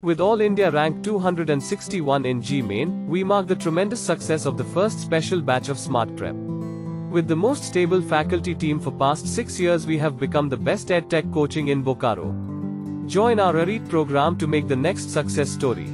With All India rank 261 in JEE Main, we mark the tremendous success of the first special batch of Smart Prep. With the most stable faculty team for past 6 years we have become the best EdTech coaching in Bokaro. Join our ELITE program to make the next success story.